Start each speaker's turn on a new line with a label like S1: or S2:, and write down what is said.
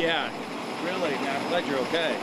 S1: Yeah, really, man. I'm glad you're okay.